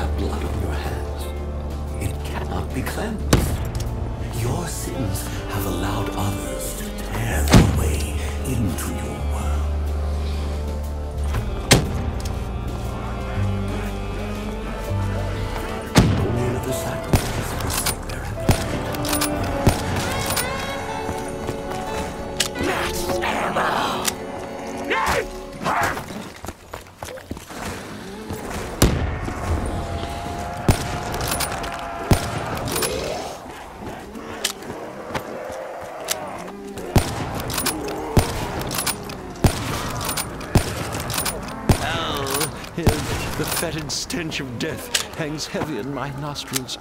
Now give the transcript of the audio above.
have blood on your hands. It cannot be cleansed. Your sins have allowed others to tear their way into your The fetid stench of death hangs heavy in my nostrils.